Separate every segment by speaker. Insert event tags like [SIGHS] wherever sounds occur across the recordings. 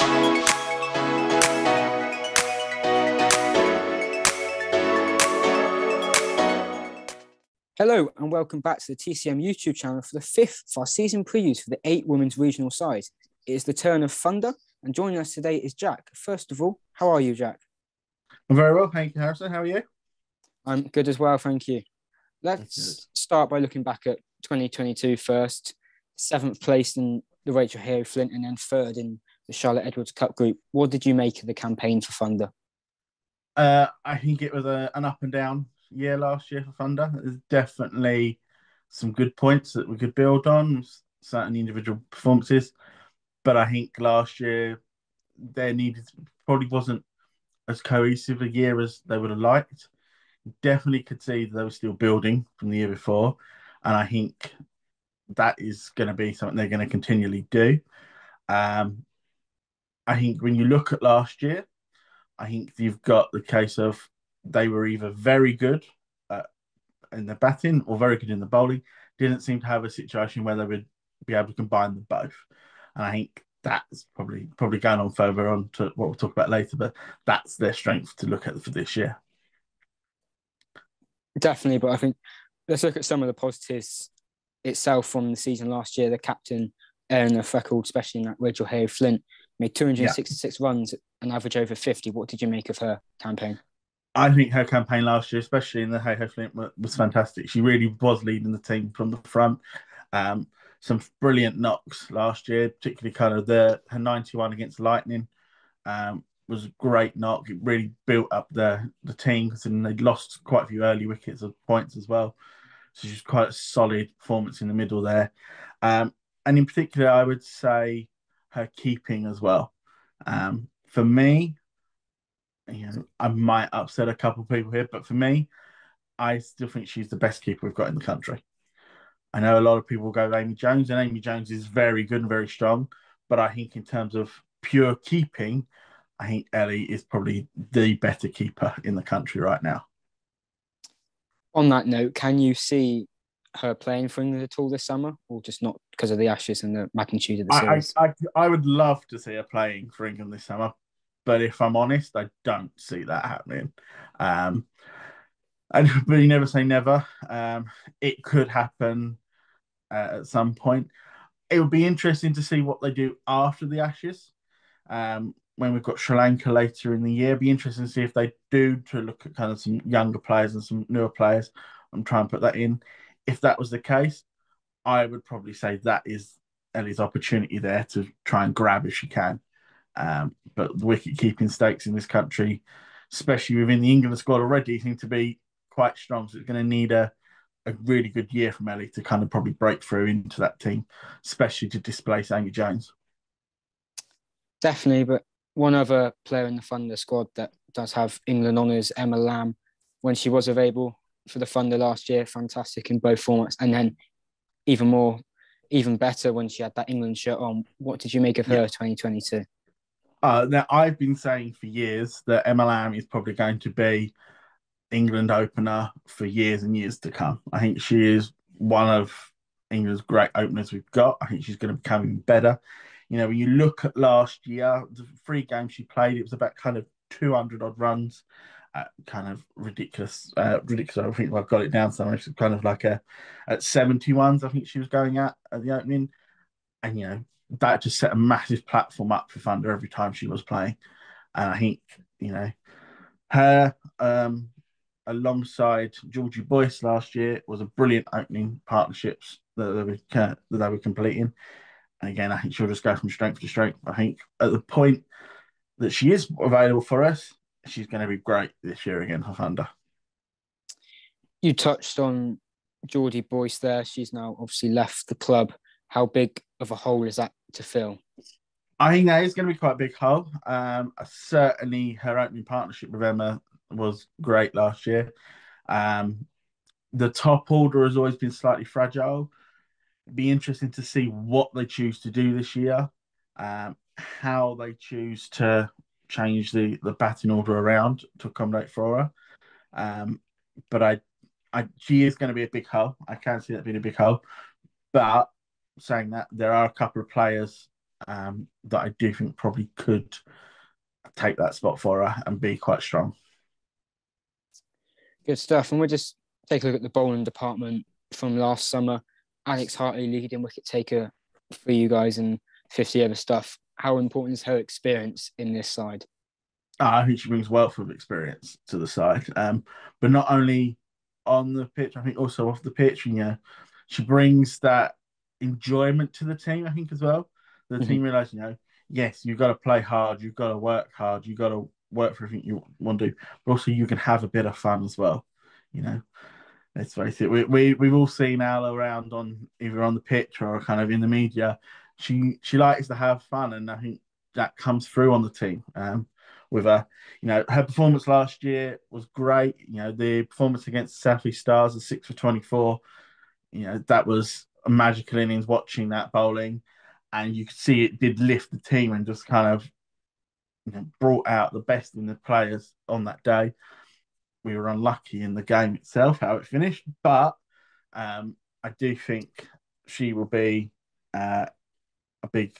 Speaker 1: Hello and welcome back to the TCM YouTube channel for the fifth of our season previews for the eight women's regional sides. It is the turn of Thunder, and joining us today is Jack. First of all, how are you, Jack?
Speaker 2: I'm very well, thank you, Harrison. How are you?
Speaker 1: I'm good as well, thank you. Let's start by looking back at 2022 first. Seventh place in the Rachael Heyhoe Flint, and then third in the Charlotte Edwards Cup group. What did you make of the campaign for Thunder?
Speaker 2: Uh, I think it was a, an up and down year last year for Thunder. There's definitely some good points that we could build on, certain individual performances. But I think last year there needed probably wasn't as cohesive a year as they would have liked. Definitely could see that they were still building from the year before, and I think that is going to be something they're going to continually do. Um, I think when you look at last year, I think you've got the case of they were either very good uh, in the batting or very good in the bowling. Didn't seem to have a situation where they would be able to combine them both. And I think that's probably probably going on further on to what we'll talk about later, but that's their strength to look at for this year.
Speaker 1: Definitely, but I think let's look at some of the positives itself from the season last year. The captain Eleanor Threlkeld, especially in that Rachael Heyhoe Flint, made 266 yeah. runs, an average over 50. What did you make of her campaign?
Speaker 2: I think her campaign last year, especially in the Heyhoe Flint, was fantastic. She really was leading the team from the front. Um, some brilliant knocks last year, particularly kind of the her 91 against Lightning um, was a great knock. It really built up the the team because they'd lost quite a few early wickets of points as well. So she's quite a solid performance in the middle there. Um, and in particular, I would say her keeping as well. Um, for me, you know, I might upset a couple of people here, but for me, I still think she's the best keeper we've got in the country. I know a lot of people go Amy Jones, and Amy Jones is very good and very strong, but I think in terms of pure keeping, I think Ellie is probably the better keeper in the country right now.
Speaker 1: On that note, can you see her playing for England at all this summer, or just not because of the Ashes and the magnitude of the series?
Speaker 2: I, I, I would love to see her playing for England this summer, but if I'm honest, I don't see that happening. Um, and but you never say never. Um, it could happen uh, at some point. It would be interesting to see what they do after the Ashes. Um, when we've got Sri Lanka later in the year, It'd be interesting to see if they do to look at kind of some younger players and some newer players and try and put that in. If that was the case, I would probably say that is Ellie's opportunity there to try and grab if she can. Um, but the wicket keeping stakes in this country, especially within the England squad already, seem to be quite strong. So it's going to need a, a really good year from Ellie to kind of probably break through into that team, especially to displace Amy Jones.
Speaker 1: Definitely, but one other player in the Thunder squad that does have England honours, Emma Lamb, when she was available for the Thunder last year, fantastic in both formats, and then even more, even better when she had that England shirt on. What did you make of her yeah. 2022?
Speaker 2: Uh, now I've been saying for years that Emma Lamb is probably going to be England opener for years and years to come. I think she is one of England's great openers we've got. I think she's going to become even better. You know, when you look at last year, the three games she played, it was about kind of 200 odd runs, kind of ridiculous. Uh, ridiculous. I think I've got it down somewhere. It's kind of like a at 71s, I think she was going at at the opening. And, you know, that just set a massive platform up for Thunder every time she was playing. And I think, you know, her um, alongside Georgie Boyce last year was a brilliant opening partnerships that they were, that they were completing. And again, I think she'll just go from strength to strength. I think at the point that she is available for us, she's going to be great this year again for Thunder.
Speaker 1: You touched on Georgie Boyce there. She's now obviously left the club. How big of a hole is that to fill?
Speaker 2: I think that is going to be quite a big hole. Um, certainly, her opening partnership with Emma was great last year. Um, the top order has always been slightly fragile. It'd be interesting to see what they choose to do this year, um, how they choose to change the, the batting order around to accommodate her. Um, but I, I, she is going to be a big hole. I can't see that being a big hole. But saying that, there are a couple of players um, that I do think probably could take that spot for her and be quite strong.
Speaker 1: Good stuff. And we'll just take a look at the bowling department from last summer. Alex Hartley leading wicket taker for you guys and 50 over stuff. How important is her experience in this side?
Speaker 2: I think she brings wealth of experience to the side. Um, but not only on the pitch, I think also off the pitch. You know, she brings that enjoyment to the team. I think as well. The mm-hmm. team realize, you know, yes, you've got to play hard, you've got to work hard, you've got to work for everything you want to do, but also you can have a bit of fun as well. You know, let's face it, we, we we've all seen Al around on either on the pitch or kind of in the media. She she likes to have fun, and I think that comes through on the team. Um, with her, you know, her performance last year was great. You know, the performance against the Southeast Stars, the six for twenty four, you know, that was a magical innings watching that bowling, and you could see it did lift the team and just kind of you know, brought out the best in the players on that day. We were unlucky in the game itself, how it finished, but um, I do think she will be uh, a big,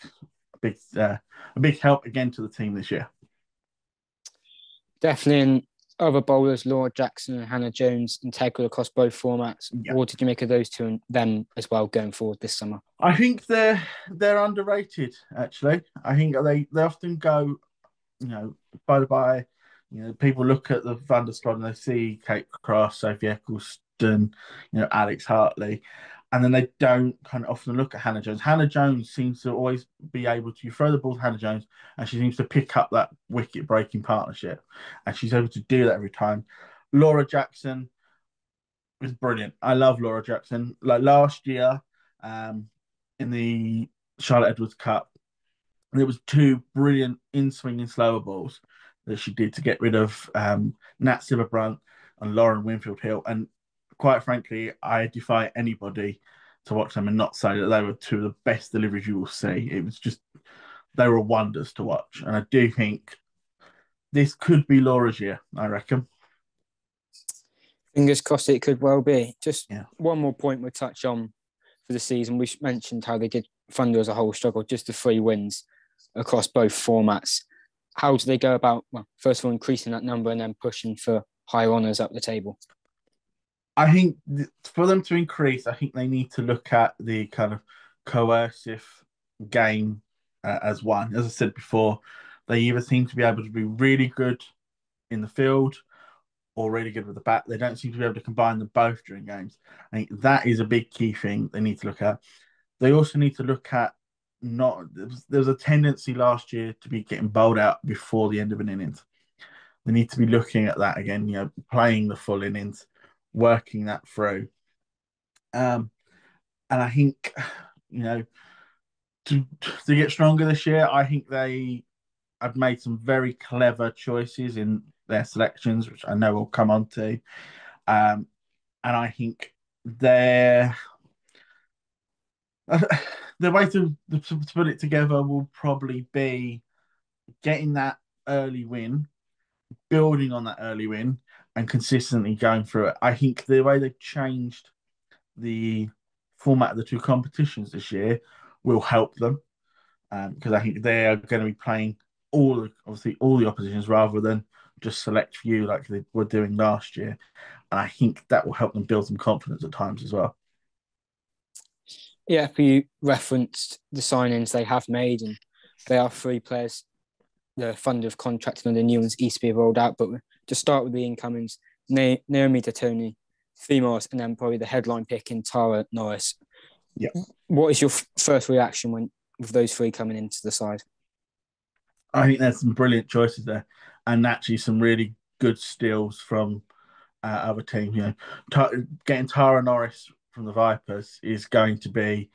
Speaker 2: a big, uh, a big help again to the team this year.
Speaker 1: Definitely, and other bowlers, Laura Jackson and Hannah Jones, integral across both formats. What did you make of those two and them as well going forward this summer?
Speaker 2: I think they're they're underrated. Actually, I think they they often go, you know, by the by, you know, people look at the Thunder squad and they see Kate Cross, Sophie Ecclestone, you know, Alex Hartley, and then they don't kind of often look at Hannah Jones. Hannah Jones seems to always be able to throw the ball to Hannah Jones, and she seems to pick up that wicket breaking partnership, and she's able to do that every time. Laura Jackson is brilliant. I love Laura Jackson. Like last year, um, in the Charlotte Edwards Cup, there was two brilliant in swinging slower balls that she did to get rid of um, Nat Sciver-Brunt and Lauren Winfield Hill, and quite frankly, I defy anybody to watch them and not say that they were two of the best deliveries you will see. It was just they were wonders to watch, and I do think this could be Laura's year. I reckon.
Speaker 1: Fingers crossed, it could well be. Just yeah. one more point we'll touch on for the season. We mentioned how they did Thunder as a whole struggle, just the three wins across both formats. How do they go about, well, first of all, increasing that number and then pushing for higher honours up the table?
Speaker 2: I think for them to increase, I think they need to look at the kind of coercive game uh, as one. As I said before, they either seem to be able to be really good in the field or really good with the bat. They don't seem to be able to combine them both during games. I think that is a big key thing they need to look at. They also need to look at not there was, a tendency last year to be getting bowled out before the end of an innings. They need to be looking at that again, you know, playing the full innings working that through. Um, and I think, you know, to to get stronger this year, I think they have made some very clever choices in their selections, which I know we'll come on to. Um, and I think their [SIGHS] the way to, to put it together will probably be getting that early win, building on that early win, and consistently going through it. I think the way they've changed the format of the two competitions this year will help them because um, I think they are going to be playing all obviously all the oppositions rather than just select few like they were doing last year, and I think that will help them build some confidence at times as well.
Speaker 1: Yeah, you referenced the signings they have made, and they are three players the fund of contracting under the new ones East be rolled out, but to start with the incomings, Na- Naomi Dattani, Females, and then probably the headline pick in Tara Norris.
Speaker 2: Yeah.
Speaker 1: What is your f- first reaction when with those three coming into the side?
Speaker 2: I think there's some brilliant choices there, and actually some really good steals from uh, other teams. You know, ta- getting Tara Norris from the Vipers is going to be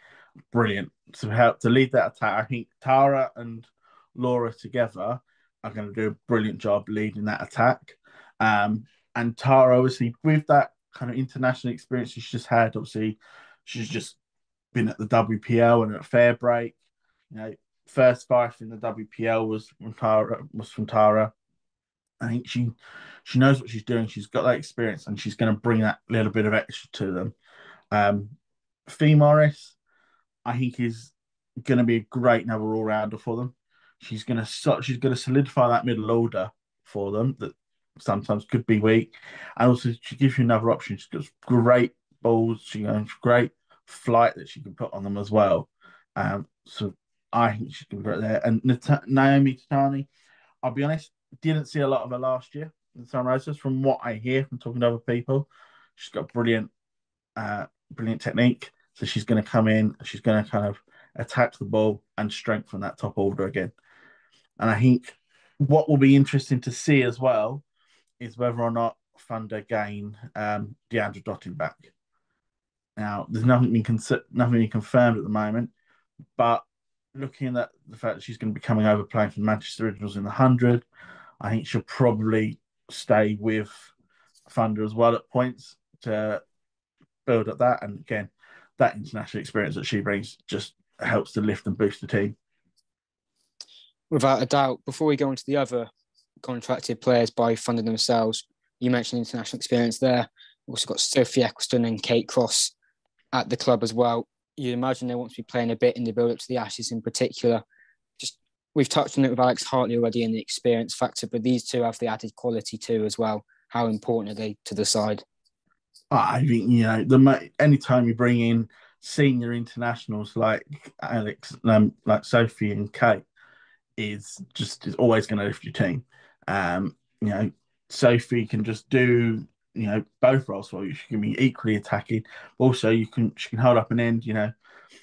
Speaker 2: brilliant to help to lead that attack. I think Tara and Laura together are going to do a brilliant job leading that attack. Um, and Tara, obviously, with that kind of international experience she's just had, obviously, she's just been at the WPL and at Fair Break. You know, first five in the WPL was from Tara. Was from Tara. I think she she knows what she's doing. She's got that experience, and she's going to bring that little bit of extra to them. Um, Fi Morris, I think is going to be a great another all rounder for them. She's going to she's going to solidify that middle order for them that sometimes could be weak, and also she gives you another option. She's got great balls. She has great flight that she can put on them as well. Um, so I think to be right there. And Naomi Dattani, I'll be honest, didn't see a lot of her last year in Sunrisers. From what I hear from talking to other people, she's got brilliant, uh, brilliant technique. So she's going to come in. She's going to kind of attack the ball and strengthen that top order again. And I think what will be interesting to see as well is whether or not Thunder gain um, Deandra Dottin back. Now, there's nothing been con- nothing been confirmed at the moment, but looking at the fact that she's going to be coming over playing for Manchester Originals in the hundred, I think she'll probably stay with Thunder as well at points to build up that. And again, that international experience that she brings just helps to lift and boost the team.
Speaker 1: Without a doubt. Before we go into the other contracted players by funding themselves, you mentioned international experience there. We've also got Sophie Ecclestone and Kate Cross at the club as well. You imagine they want to be playing a bit in the build up to the Ashes in particular. Just we've touched on it with Alex Hartley already in the experience factor, but these two have the added quality too as well. How important are they to the side?
Speaker 2: I think you know the anytime you bring in senior internationals like Alex, um, like Sophie and Kate, is just is always going to lift your team. Um, you know, Sophie can just do you know both roles you. She can be equally attacking. Also, you can she can hold up an end. You know,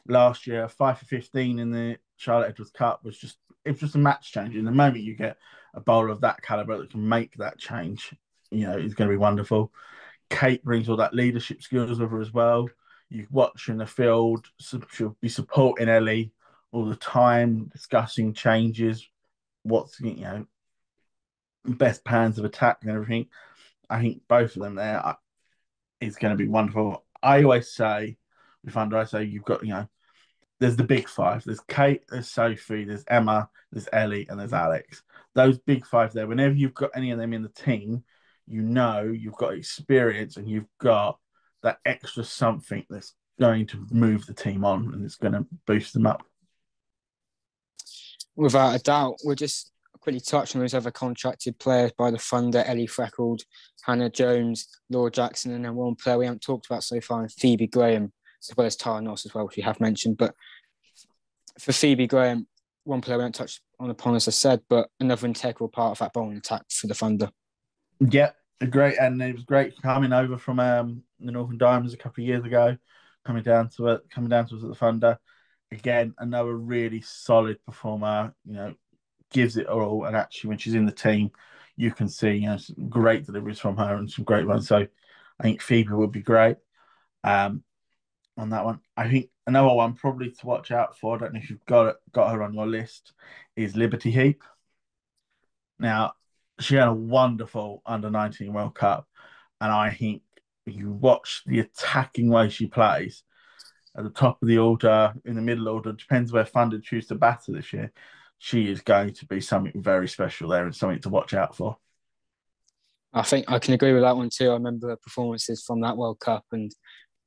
Speaker 2: last year five for fifteen in the Charlotte Edwards Cup was just it was just a match change. In the moment you get a bowler of that caliber that can make that change, you know, it's going to be wonderful. Kate brings all that leadership skills with her as well. You watch in the field, she'll be supporting Ellie all the time, discussing changes, what's you know best plans of attack and everything. I think both of them there is going to be wonderful. I always say, with under, I say you've got, you know, there's the big five. There's Kate, there's Sophie, there's Emma, there's Ellie, and there's Alex. Those big five there, whenever you've got any of them in the team, you know you've got experience and you've got that extra something that's going to move the team on and it's going to boost them up.
Speaker 1: Without a doubt, we're just quickly touch on those other contracted players by the Thunder, Ellie Threlkeld, Hannah Jones, Laura Jackson, and then one player we haven't talked about so far, Phoebe Graham, as well as Tara Norris as well, which we have mentioned. But for Phoebe Graham, one player we haven't touched on upon, as I said, but another integral part of that bowling attack for the Thunder.
Speaker 2: Yeah, great, and it was great coming over from um, the Northern Diamonds a couple of years ago, coming down to it, coming down to us at the Thunder. Again, another really solid performer. You know, gives it all. And actually, when she's in the team, you can see you know some great deliveries from her and some great runs. So I think Phoebe would be great um, on that one. I think another one probably to watch out for. I don't know if you've got got her on your list. Is Liberty Heap. Now she had a wonderful under 19 World Cup, and I think you watch the attacking way she plays at the top of the order, in the middle order, depends where Thunder choose to batter this year she is going to be something very special there and something to watch out for.
Speaker 1: I think I can agree with that one too. I remember her performances from that World Cup, and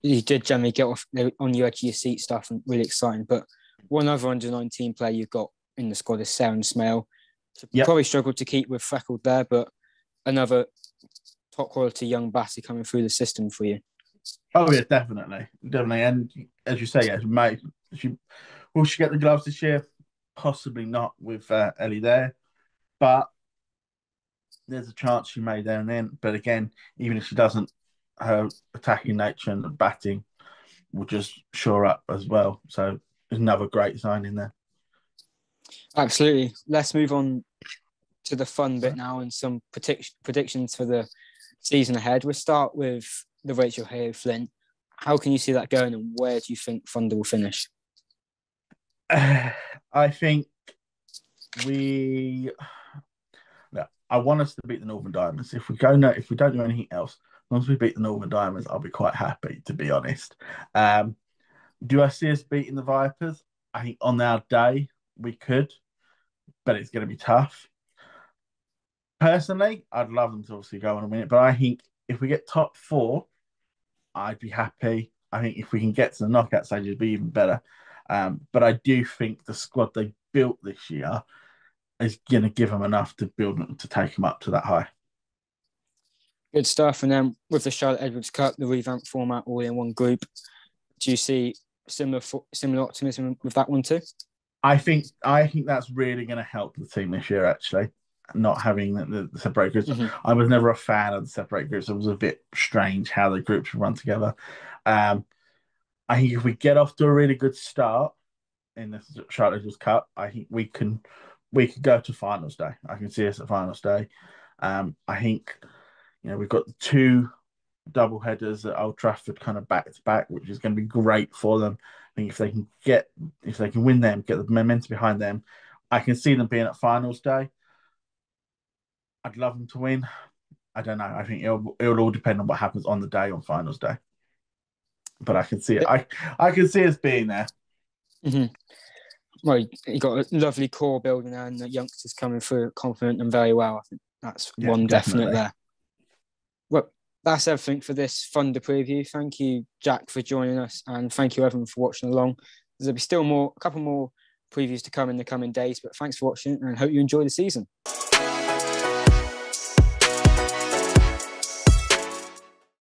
Speaker 1: you did generally get off on your edge of your seat stuff and really exciting. But one other under 19 player you've got in the squad is Seren Smale. Yep. Probably struggled to keep with Threlkeld there, but another top quality young batter coming through the system for you.
Speaker 2: Oh yeah, definitely, definitely. And as you say, yeah, mate, she will she get the gloves this year? Possibly not with uh, Ellie there, but there's a chance she may there and then. But again, even if she doesn't, her attacking nature and batting will just shore up as well. So another great sign in there.
Speaker 1: Absolutely. Let's move on to the fun bit now and some predict- predictions for the season ahead. We'll start with the Rachael Heyhoe Flint. How can you see that going and where do you think Thunder will finish? [SIGHS]
Speaker 2: I think we. I want us to beat the Northern Diamonds. If we go no, if we don't do anything else, once we beat the Northern Diamonds, I'll be quite happy. To be honest, um, do I see us beating the Vipers? I think on our day we could, but it's going to be tough. Personally, I'd love them to obviously go on a minute, but I think if we get top four, I'd be happy. I think if we can get to the knockout stage, it'd be even better. Um, but I do think the squad they built this year is going to give them enough to build them to take them up to that high.
Speaker 1: Good stuff. And then with the Charlotte Edwards Cup, the revamped format, all in one group, do you see similar similar optimism with that one too?
Speaker 2: I think I think that's really going to help the team this year. Actually, not having the, the separate groups. Mm-hmm. I was never a fan of the separate groups. It was a bit strange how the groups were run together. Um, I think if we get off to a really good start in the Charlotte Edwards Cup, I think we can we could go to finals day. I can see us at finals day. Um, I think you know we've got two double headers at Old Trafford, kind of back to back, which is going to be great for them. I think if they can get if they can win them, get the momentum behind them, I can see them being at finals day. I'd love them to win. I don't know. I think it'll it'll all depend on what happens on the day on finals day. But I can see it. I I can see us being there.
Speaker 1: Mm-hmm well, you got a lovely core building there, and the youngsters coming through confident and very well. I think that's yeah, one definite there. Well, that's everything for this Thunder preview. Thank you, Jack, for joining us, and thank you everyone for watching along. There'll be still more, a couple more previews to come in the coming days, but thanks for watching, and hope you enjoy the season.